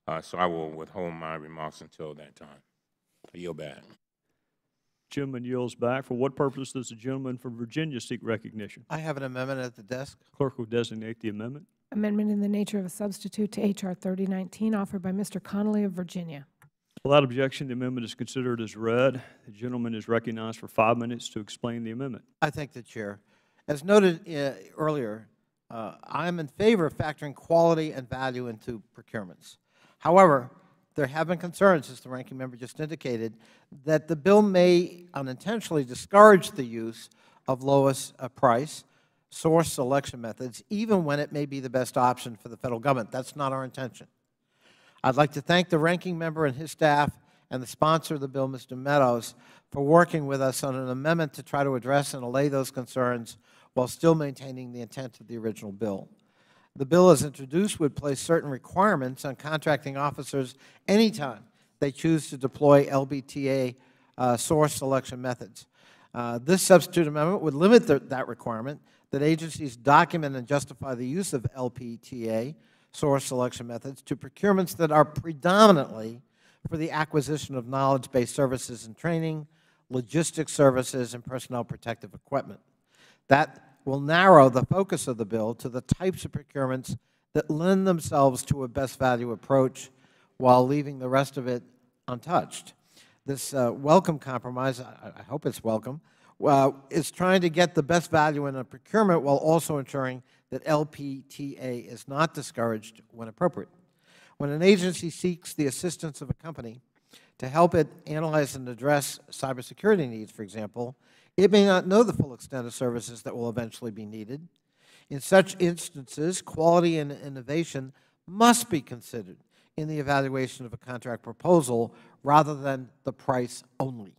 uh, so I will withhold my remarks until that time. I yield back. Gentleman yields back. For what purpose does the gentleman from Virginia seek recognition? I have an amendment at the desk. Clerk will designate the amendment. Amendment in the nature of a substitute to H.R. 3019, offered by Mr. Connolly of Virginia. Without objection, the amendment is considered as read. The gentleman is recognized for five minutes to explain the amendment. I thank the Chair. As noted uh, earlier, uh, I am in favor of factoring quality and value into procurements. However, there have been concerns, as the ranking member just indicated, that the bill may unintentionally discourage the use of lowest uh, price source selection methods, even when it may be the best option for the federal government. That's not our intention. I'd like to thank the ranking member and his staff and the sponsor of the bill, Mr. Meadows, for working with us on an amendment to try to address and allay those concerns while still maintaining the intent of the original bill. The bill as introduced would place certain requirements on contracting officers anytime they choose to deploy LPTA uh, source selection methods. Uh, this substitute amendment would limit the, that requirement that agencies document and justify the use of LPTA source selection methods to procurements that are predominantly for the acquisition of knowledge-based services and training, logistics services, and personnel protective equipment. That will narrow the focus of the bill to the types of procurements that lend themselves to a best value approach while leaving the rest of it untouched. This uh, welcome compromise, I, I hope it's welcome, uh, is trying to get the best value in a procurement while also ensuring that LPTA is not discouraged when appropriate. When an agency seeks the assistance of a company to help it analyze and address cybersecurity needs, for example, it may not know the full extent of services that will eventually be needed. In such instances, quality and innovation must be considered in the evaluation of a contract proposal rather than the price only.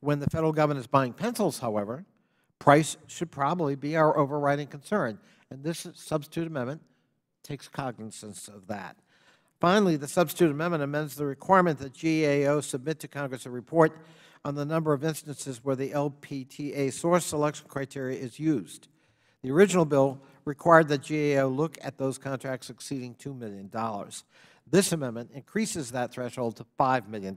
When the Federal Government is buying pencils, however, price should probably be our overriding concern, and this substitute amendment takes cognizance of that. Finally, the substitute amendment amends the requirement that GAO submit to Congress a report on the number of instances where the LPTA source selection criteria is used. The original bill required that GAO look at those contracts exceeding $2 million. This amendment increases that threshold to $5 million,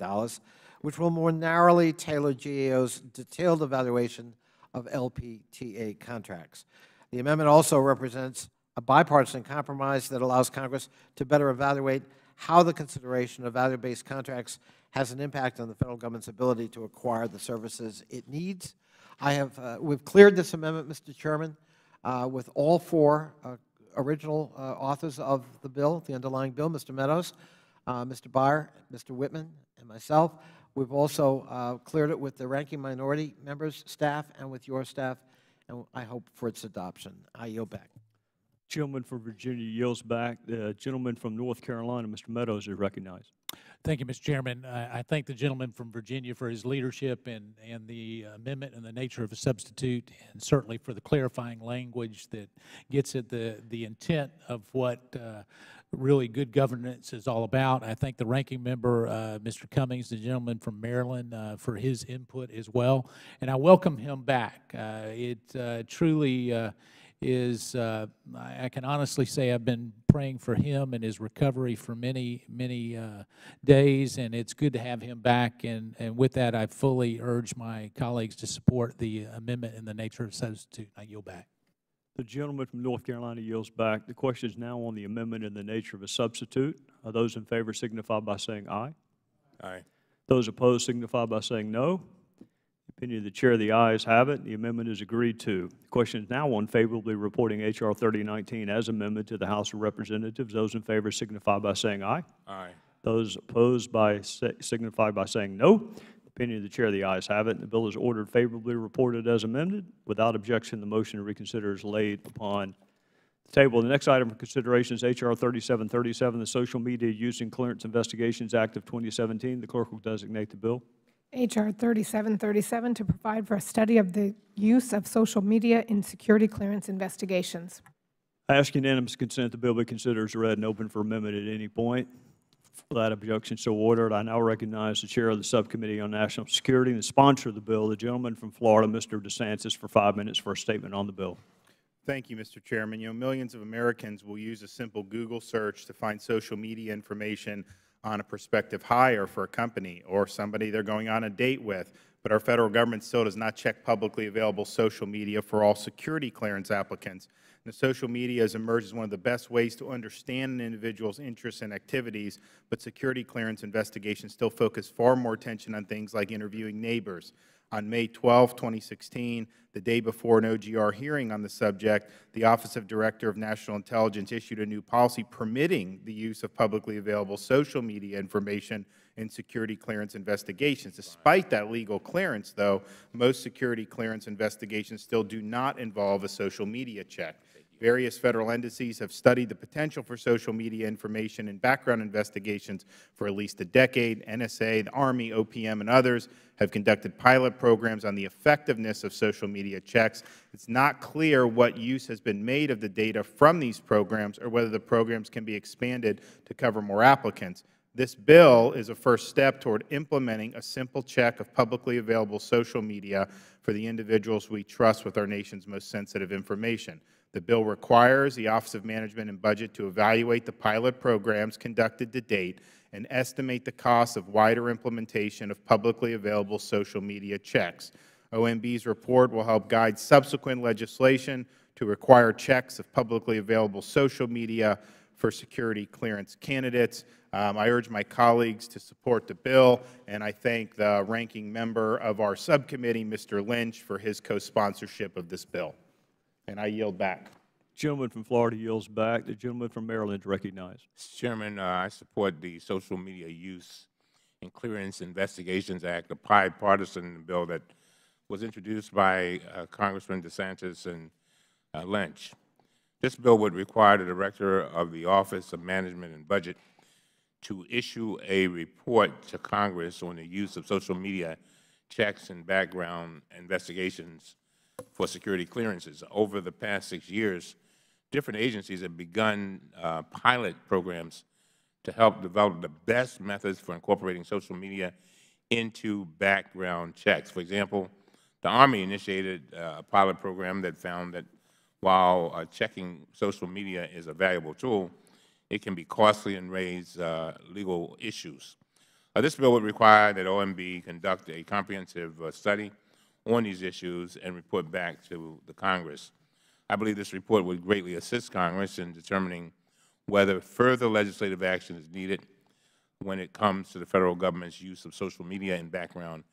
which will more narrowly tailor GAO's detailed evaluation of LPTA contracts. The amendment also represents a bipartisan compromise that allows Congress to better evaluate how the consideration of value-based contracts has an impact on the Federal Government's ability to acquire the services it needs. I have, uh, we've cleared this amendment, Mr. Chairman, uh, with all four uh, original uh, authors of the bill, the underlying bill, Mr. Meadows, Mr. Beyer, Mr. Whitman, and myself. We've also uh, cleared it with the ranking minority members, staff, and with your staff, and I hope for its adoption. I yield back. Gentleman from Virginia yields back. The gentleman from North Carolina, Mr. Meadows, is recognized. Thank you, Mr. Chairman. I, I thank the gentleman from Virginia for his leadership and, and the amendment and the nature of a substitute, and certainly for the clarifying language that gets at the, the intent of what uh, really good governance is all about. I thank the ranking member, uh, Mr. Cummings, the gentleman from Maryland, uh, for his input as well. And I welcome him back. Uh, it uh, truly uh, is, uh, I can honestly say I've been praying for him and his recovery for many, many days, and it's good to have him back. And, and with that, I fully urge my colleagues to support the amendment in the nature of substitute. I yield back. The gentleman from North Carolina yields back. The question is now on the amendment in the nature of a substitute. Are those in favor signify by saying aye. Aye. Those opposed signify by saying no. Opinion of the chair, the ayes have it. The amendment is agreed to. The question is now on favorably reporting H.R. 3019 as amendment to the House of Representatives. Those in favor signify by saying aye. Aye. Those opposed by signify by saying no. Opinion of the chair, the ayes have it. The bill is ordered favorably reported as amended. Without objection, the motion to reconsider is laid upon the table. The next item for consideration is H.R. 3737, the Social Media Use and Clearance Investigations Act of 2017. The clerk will designate the bill. H.R. 3737 to provide for a study of the use of social media in security clearance investigations. I ask unanimous consent the bill be considered as read and open for amendment at any point. Without objection, so ordered. I now recognize the chair of the Subcommittee on National Security and the sponsor of the bill, the gentleman from Florida, Mr. DeSantis, for five minutes for a statement on the bill. Thank you, Mr. Chairman. You know, millions of Americans will use a simple Google search to find social media information on a prospective hire for a company or somebody they're going on a date with, but our Federal Government still does not check publicly available social media for all security clearance applicants. And social media has emerged as one of the best ways to understand an individual's interests and activities, but security clearance investigations still focus far more attention on things like interviewing neighbors, on May 12, 2016, the day before an OGR hearing on the subject, the Office of Director of National Intelligence issued a new policy permitting the use of publicly available social media information in security clearance investigations. Despite that legal clearance, though, most security clearance investigations still do not involve a social media check. Various Federal entities have studied the potential for social media information in background investigations for at least a decade. NSA, the Army, OPM, and others have conducted pilot programs on the effectiveness of social media checks. It's not clear what use has been made of the data from these programs or whether the programs can be expanded to cover more applicants. This bill is a first step toward implementing a simple check of publicly available social media for the individuals we trust with our nation's most sensitive information. The bill requires the Office of Management and Budget to evaluate the pilot programs conducted to date and estimate the cost of wider implementation of publicly available social media checks. OMB's report will help guide subsequent legislation to require checks of publicly available social media for security clearance candidates. Um, I urge my colleagues to support the bill, and I thank the ranking member of our subcommittee, Mr. Lynch, for his co-sponsorship of this bill. And I yield back. Gentleman from Florida yields back. The gentleman from Maryland is recognized. Mr. Chairman, uh, I support the Social Media Use and Clearance Investigations Act, a bipartisan bill that was introduced by uh, Congressman DeSantis and uh, Lynch. This bill would require the Director of the Office of Management and Budget to issue a report to Congress on the use of social media checks and background investigations for security clearances. Over the past six years, different agencies have begun uh, pilot programs to help develop the best methods for incorporating social media into background checks. For example, the Army initiated uh, a pilot program that found that while uh, checking social media is a valuable tool, it can be costly and raise uh, legal issues. Uh, this bill would require that OMB conduct a comprehensive uh, study on these issues and report back to the Congress. I believe this report would greatly assist Congress in determining whether further legislative action is needed when it comes to the Federal Government's use of social media and background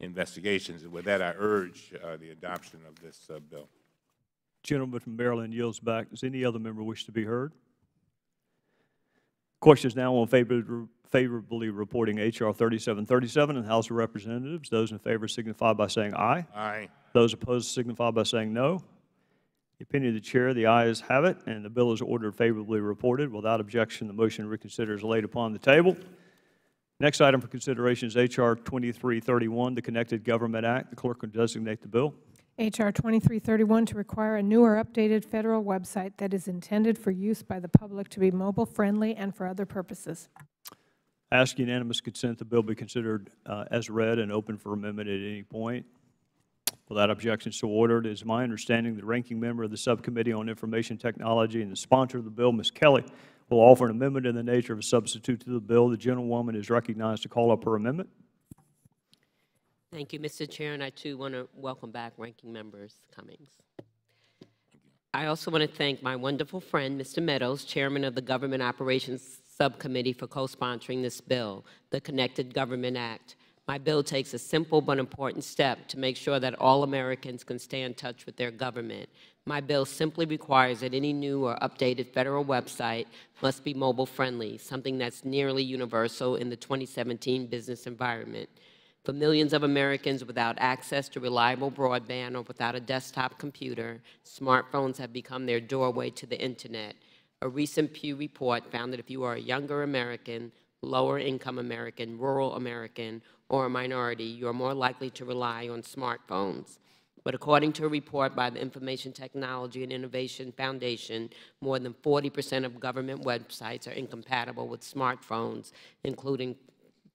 investigations. And with that, I urge uh, the adoption of this uh, bill. Gentleman from Maryland yields back. Does any other member wish to be heard? Question is now on favor- favorably reporting H.R. 3737 in the House of Representatives. Those in favor signify by saying aye. Aye. Those opposed signify by saying no. The opinion of the Chair, the ayes have it, and the bill is ordered favorably reported. Without objection, the motion to reconsider is laid upon the table. Next item for consideration is H.R. 2331, the Connected Government Act. The clerk will designate the bill. H.R. 2331 to require a new or updated federal website that is intended for use by the public to be mobile-friendly and for other purposes. Ask unanimous consent the bill be considered uh, as read and open for amendment at any point. Without objection, so ordered. It is my understanding the ranking member of the Subcommittee on Information Technology and the sponsor of the bill, Ms. Kelly, will offer an amendment in the nature of a substitute to the bill. The gentlewoman is recognized to call up her amendment. Thank you, Mr. Chair, and I too want to welcome back Ranking Members Cummings. I also want to thank my wonderful friend, Mr. Meadows, Chairman of the Government Operations Subcommittee for co-sponsoring this bill, the Connected Government Act. My bill takes a simple but important step to make sure that all Americans can stay in touch with their government. My bill simply requires that any new or updated federal website must be mobile-friendly, something that's nearly universal in the 2017 business environment. For millions of Americans without access to reliable broadband or without a desktop computer, smartphones have become their doorway to the Internet. A recent Pew report found that if you are a younger American, lower income American, rural American, or a minority, you are more likely to rely on smartphones. But according to a report by the Information Technology and Innovation Foundation, more than 40 percent of government websites are incompatible with smartphones, including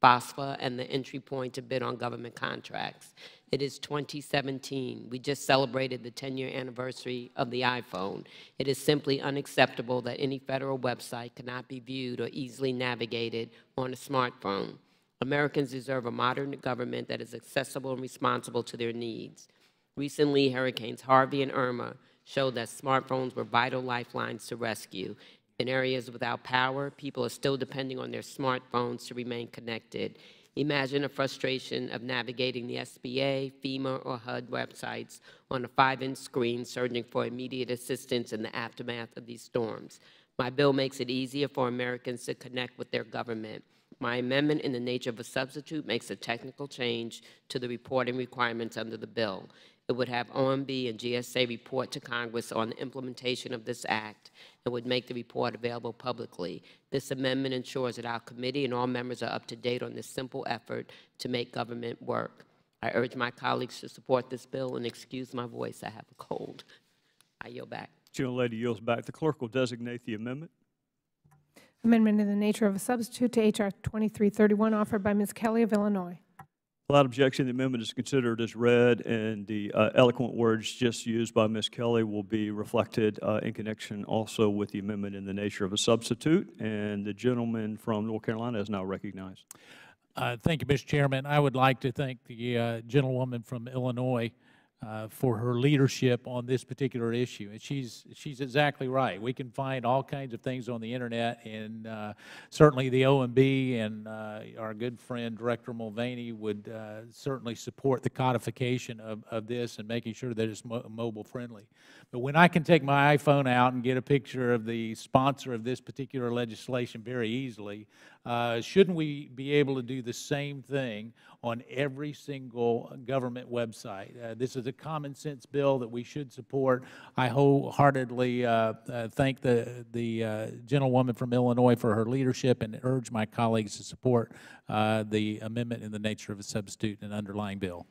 FAFSA and the entry point to bid on government contracts. It is 2017. We just celebrated the 10-year anniversary of the iPhone. It is simply unacceptable that any federal website cannot be viewed or easily navigated on a smartphone. Americans deserve a modern government that is accessible and responsible to their needs. Recently, Hurricanes Harvey and Irma showed that smartphones were vital lifelines to rescue, in areas without power, people are still depending on their smartphones to remain connected. Imagine the frustration of navigating the SBA, FEMA, or HUD websites on a five-inch screen searching for immediate assistance in the aftermath of these storms. My bill makes it easier for Americans to connect with their government. My amendment in the nature of a substitute makes a technical change to the reporting requirements under the bill. It would have OMB and GSA report to Congress on the implementation of this act and would make the report available publicly. This amendment ensures that our committee and all members are up to date on this simple effort to make government work. I urge my colleagues to support this bill and excuse my voice. I have a cold. I yield back. Gentlelady yields back. The clerk will designate the amendment. Amendment in the nature of a substitute to H.R. 2331 offered by Ms. Kelly of Illinois. Without objection, the amendment is considered as read, and the uh, eloquent words just used by Ms. Kelly will be reflected uh, in connection also with the amendment in the nature of a substitute. And the gentleman from North Carolina is now recognized. Uh, Thank you, Mr. Chairman. I would like to thank the uh, gentlewoman from Illinois uh, for her leadership on this particular issue. And she's, she's exactly right. We can find all kinds of things on the internet, and uh, certainly the OMB and uh, our good friend Director Mulvaney would uh, certainly support the codification of, of this and making sure that it's mo- mobile friendly. But when I can take my iPhone out and get a picture of the sponsor of this particular legislation very easily, uh, shouldn't we be able to do the same thing on every single government website? Uh, This is a common sense bill that we should support. I wholeheartedly uh, uh, thank the, the uh, gentlewoman from Illinois for her leadership and urge my colleagues to support uh, the amendment in the nature of a substitute and underlying bill.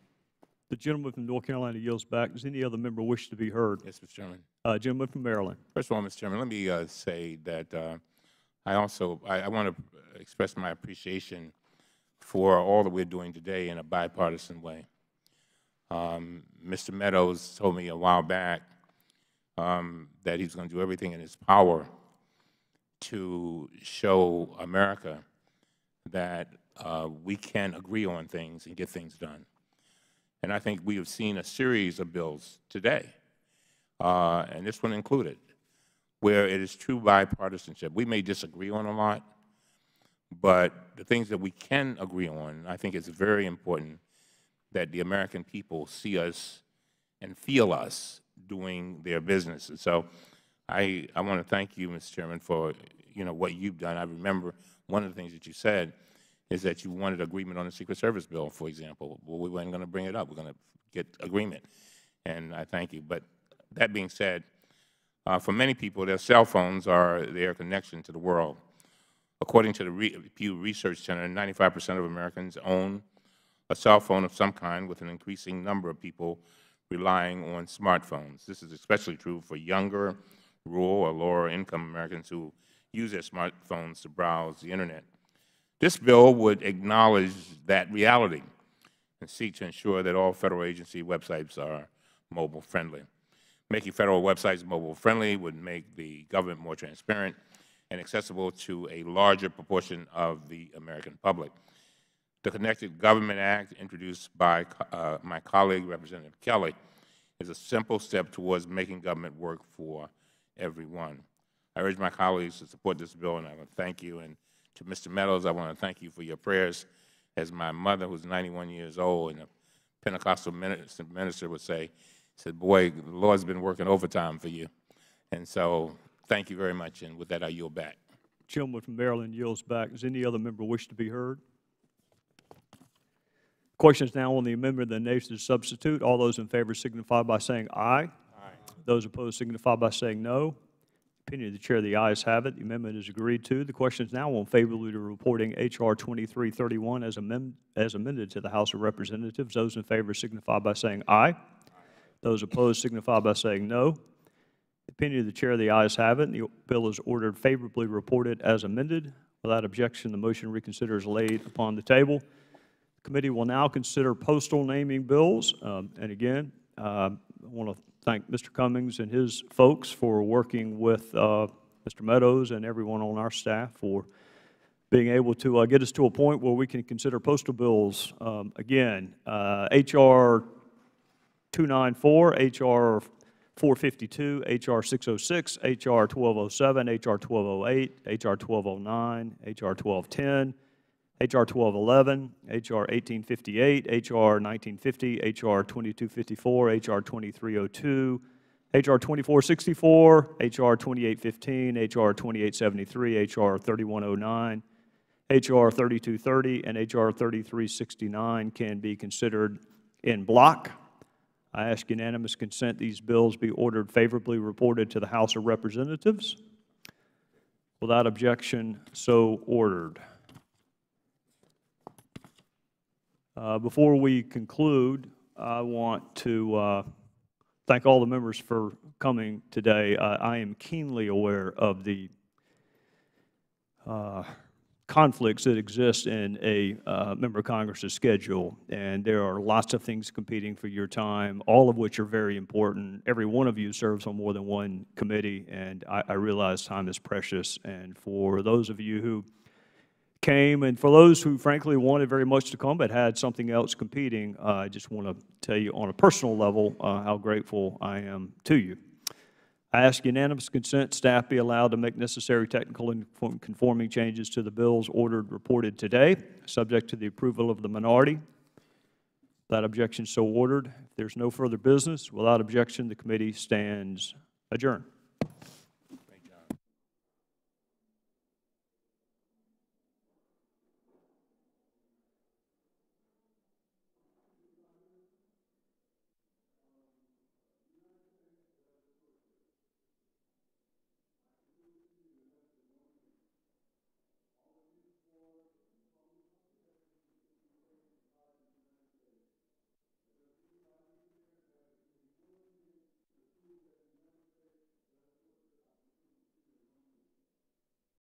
The gentleman from North Carolina yields back. Does any other member wish to be heard? Yes, Mr. Chairman. Uh, Gentleman from Maryland. First of all, Mr. Chairman, let me uh, say that uh, I also, I, I want to express my appreciation for all that we're doing today in a bipartisan way. Um, Mr. Meadows told me a while back um, that he's going to do everything in his power to show America that uh, we can agree on things and get things done. And I think we have seen a series of bills today, uh, and this one included, where it is true bipartisanship. We may disagree on a lot, but the things that we can agree on, I think it's very important that the American people see us and feel us doing their business. And so I, I want to thank you, Mr. Chairman, for, you know, what you've done. I remember one of the things that you said is that you wanted agreement on the Secret Service bill, for example. Well, we weren't going to bring it up. We're going to get agreement. And I thank you. But that being said, uh, for many people, their cell phones are their connection to the world. According to the Pew Research Center, 95 percent of Americans own a cell phone of some kind, with an increasing number of people relying on smartphones. This is especially true for younger, rural, or lower-income Americans who use their smartphones to browse the Internet. This bill would acknowledge that reality and seek to ensure that all Federal agency websites are mobile-friendly. Making Federal websites mobile-friendly would make the government more transparent and accessible to a larger proportion of the American public. The Connected Government Act, introduced by uh, my colleague, Representative Kelly, is a simple step towards making government work for everyone. I urge my colleagues to support this bill, and I want to thank you. And to Mr. Meadows, I want to thank you for your prayers. As my mother, who's 91 years old and a Pentecostal minister, minister would say, said, boy, the Lord's been working overtime for you. And so thank you very much, and with that, I yield back. Gentleman from Maryland yields back. Does any other member wish to be heard? Question is now on the amendment of the nation to substitute. All those in favor signify by saying aye. Aye. Those opposed signify by saying no. Opinion of the chair, the ayes have it. The amendment is agreed to. The question is now on favorably to reporting H.R. 2331 as amend, as amended to the House of Representatives. Those in favor signify by saying aye. aye. Those opposed signify by saying no. Opinion of the chair, of the ayes have it, the bill is ordered favorably reported as amended. Without objection, the motion to reconsider is laid upon the table. The committee will now consider postal naming bills. Um, and again, uh, I want to thank Mr. Cummings and his folks for working with uh, Mr. Meadows and everyone on our staff for being able to uh, get us to a point where we can consider postal bills. Um, again, uh, H.R. 294, H.R. 452, H.R. 606, H.R. 1207, H.R. 1208, H.R. 1209, H.R. 1210, H.R. 1211, H.R. 1858, H.R. 1950, H.R. 2254, H.R. 2302, H.R. 2464, H.R. 2815, H.R. 2873, H.R. 3109, H.R. 3230, and H.R. 3369 can be considered in block. I ask unanimous consent these bills be ordered favorably reported to the House of Representatives. Without objection, so ordered. Uh, Before we conclude, I want to uh, thank all the members for coming today. Uh, I am keenly aware of the uh, conflicts that exist in a uh, member of Congress's schedule, and there are lots of things competing for your time, all of which are very important. Every one of you serves on more than one committee, and I, I realize time is precious. And for those of you who came, and for those who frankly wanted very much to come but had something else competing, uh, I just want to tell you on a personal level uh, how grateful I am to you. I ask unanimous consent staff be allowed to make necessary technical and conforming changes to the bills ordered reported today, subject to the approval of the minority. That objection so ordered. If there's no further business, without objection, the committee stands adjourned.